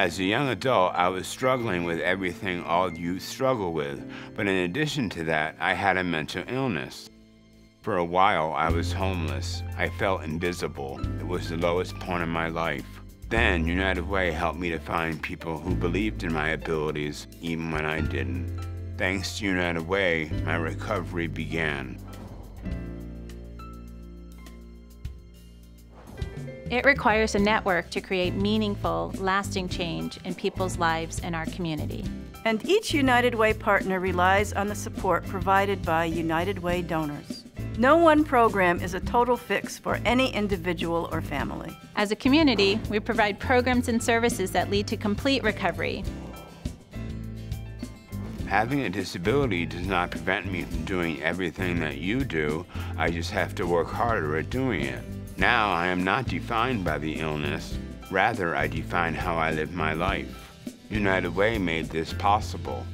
As a young adult, I was struggling with everything all youth struggle with, but in addition to that, I had a mental illness. For a while, I was homeless. I felt invisible. It was the lowest point in my life. Then, United Way helped me to find people who believed in my abilities, even when I didn't. Thanks to United Way, my recovery began. It requires a network to create meaningful, lasting change in people's lives in our community. And each United Way partner relies on the support provided by United Way donors. No one program is a total fix for any individual or family. As a community, we provide programs and services that lead to complete recovery. Having a disability does not prevent me from doing everything that you do. I just have to work harder at doing it. Now I am not defined by the illness. Rather, I define how I live my life. United Way made this possible.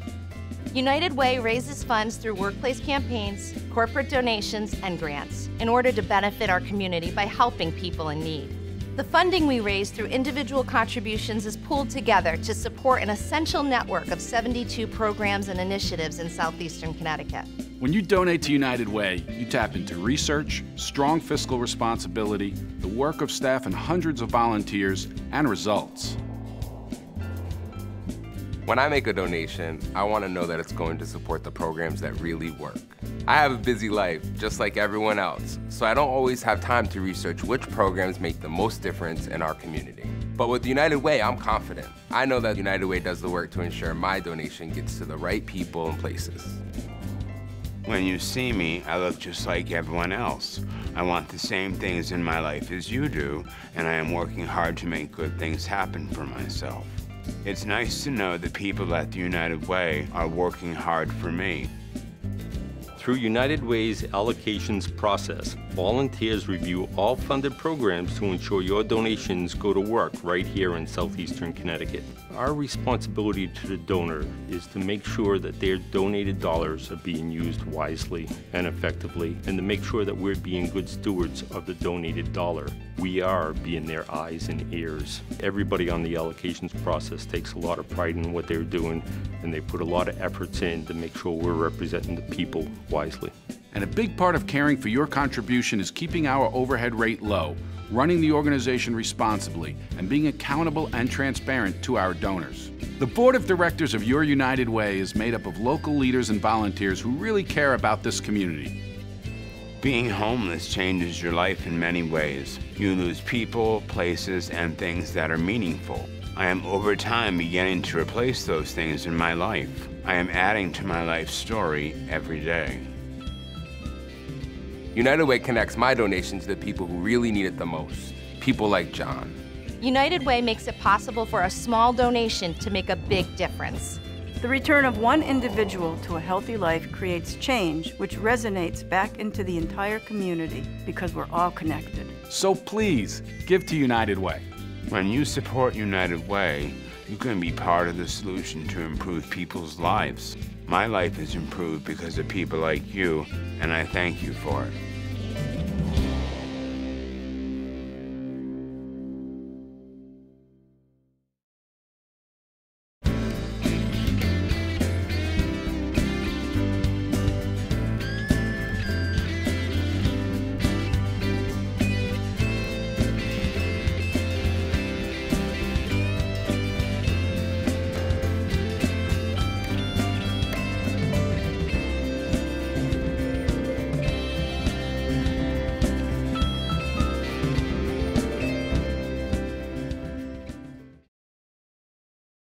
United Way raises funds through workplace campaigns, corporate donations, and grants in order to benefit our community by helping people in need. The funding we raise through individual contributions is pooled together to support an essential network of 72 programs and initiatives in southeastern Connecticut. When you donate to United Way, you tap into research, strong fiscal responsibility, the work of staff and hundreds of volunteers, and results. When I make a donation, I want to know that it's going to support the programs that really work. I have a busy life, just like everyone else, so I don't always have time to research which programs make the most difference in our community. But with United Way, I'm confident. I know that United Way does the work to ensure my donation gets to the right people and places. When you see me, I look just like everyone else. I want the same things in my life as you do, and I am working hard to make good things happen for myself. It's nice to know that people at the United Way are working hard for me. Through United Way's allocations process, volunteers review all funded programs to ensure your donations go to work right here in southeastern Connecticut. Our responsibility to the donor is to make sure that their donated dollars are being used wisely and effectively, and to make sure that we're being good stewards of the donated dollar. We are being their eyes and ears. Everybody on the allocations process takes a lot of pride in what they're doing, and they put a lot of efforts in to make sure we're representing the people wisely. And a big part of caring for your contribution is keeping our overhead rate low, running the organization responsibly, and being accountable and transparent to our donors. The board of directors of Your United Way is made up of local leaders and volunteers who really care about this community. Being homeless changes your life in many ways. You lose people, places, and things that are meaningful. I am over time beginning to replace those things in my life. I am adding to my life story every day. United Way connects my donation to the people who really need it the most. People like John. United Way makes it possible for a small donation to make a big difference. The return of one individual to a healthy life creates change which resonates back into the entire community because we're all connected. So please, give to United Way. When you support United Way, you can be part of the solution to improve people's lives. My life is improved because of people like you, and I thank you for it.